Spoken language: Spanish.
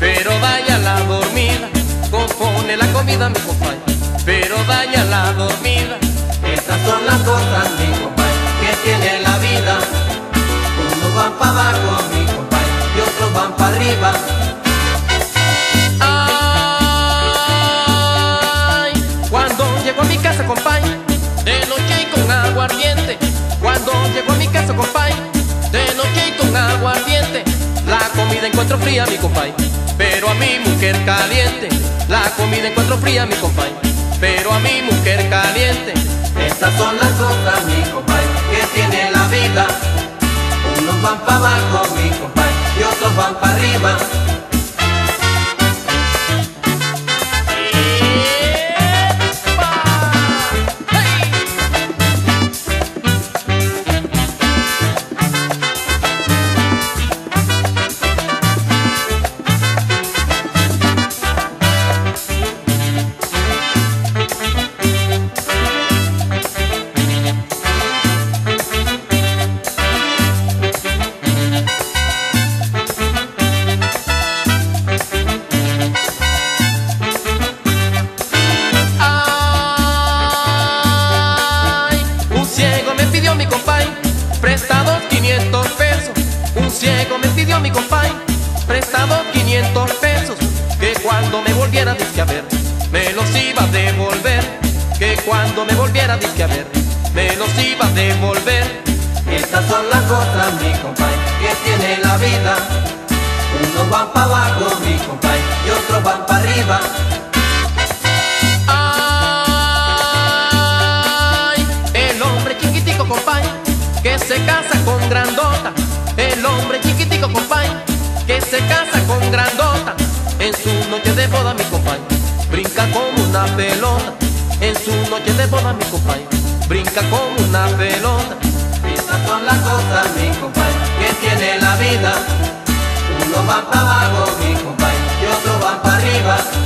Pero vaya la dormida, compone la comida, mi compay. Pero vaya la dormida. Estas son las cosas, mi compay, que tiene la vida. Unos van para abajo, mi compay, y otros van para arriba. Ay, cuando llego a mi casa, compay, de noche y con aguardiente. Cuando llego a mi casa, compay, encuentro fría, mi compay, pero a mi mujer caliente. La comida encuentro fría, mi compay, pero a mi mujer caliente. Estas son las cosas, mi compay, que tiene la vida. Unos van para abajo, mi compay, y otros van para arriba. 500 pesos. Que cuando me volviera disque a ver, me los iba a devolver. Que cuando me volviera disque a ver, me los iba a devolver. Estas son las cosas, mi compay, que tiene la vida. Unos van para abajo, mi compay, y otros van para arriba. Ay, el hombre chiquitico, compay, que se casa con grandota. El hombre chiquitico, compay, que se casa en su noche de boda mi compañero, brinca como una pelota. Esas son las cosas, mi compañero, que tiene la vida. Uno va para abajo, mi compañero, y otro va para arriba.